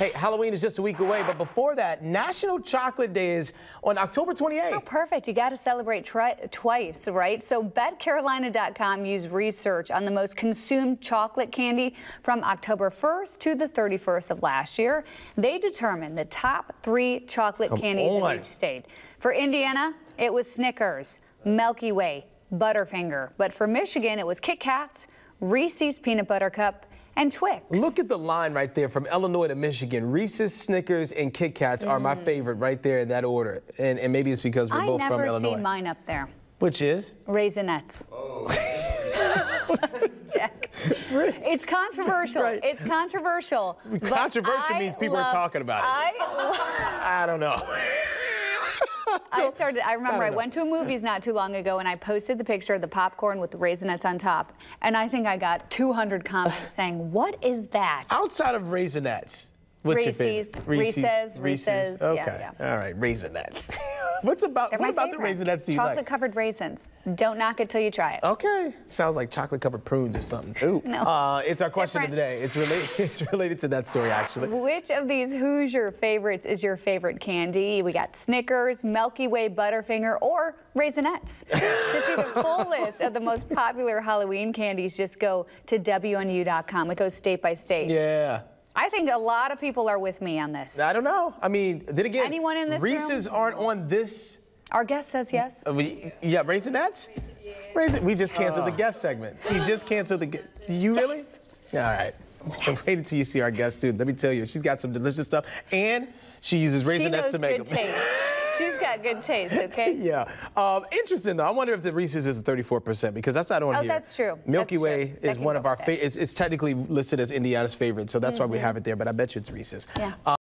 Hey, Halloween is just a week away, but before that, National Chocolate Day is on October 28th. Oh, perfect. You got to celebrate twice, right? So BetCarolina.com used research on the most consumed chocolate candy from October 1st to the 31st of last year. They determined the top three chocolate Come candies on. in each state. For Indiana, it was Snickers, Milky Way, Butterfinger. But for Michigan, it was Kit Kats, Reese's Peanut Butter Cup, and Twix. Look at the line right there from Illinois to Michigan. Reese's, Snickers, and Kit Kats are my favorite right there in that order. And, and maybe it's because we're Mm. I both from never Illinois. seen mine up there. Which is? Raisinets. Jack. It's controversial. Right. It's controversial. but Controversial means people are talking about it. I, I don't know. I started, I remember I I, went to a movies not too long ago and I posted the picture of the popcorn with the Raisinets on top. And I think I got 200 comments saying, what is that? Outside of Raisinets, what's your Reese's, favorite? Reese's, Reese's, yeah, Okay. yeah. All right, Raisinets. What's about, They're what about favorite. the Raisinets do you Chocolate like? covered raisins. Don't knock it till you try it. Okay. Sounds like chocolate covered prunes or something. Ooh. No. Uh, it's our question of the day. It's related, it's related to that story, actually. Which of these Hoosier favorites is your favorite candy? We got Snickers, Milky Way, Butterfinger, or Raisinets. to see the full list of the most popular Halloween candies, just go to WNDU.com. It goes state by state. Yeah. I think a lot of people are with me on this. I don't know. I mean, then again, Anyone in this room? Reese's aren't on this. Our guest says yes. uh, we, yeah, Raisinets? Raisin, we just canceled the guest segment. We just canceled the guest. You really? All right. Wait until you see our guest, dude. Let me tell you, she's got some delicious stuff, and she uses She Raisinets knows to make good them. taste. She's got good taste, okay? Yeah. Um, interesting though. I wonder if the Reese's is 34% because that's not on Oh, here. that's true. Milky That's Way true. Is one of our with it. favorite. It's, it's technically listed as Indiana's favorite, so that's why we have it there. But I bet you it's Reese's. Yeah. Um,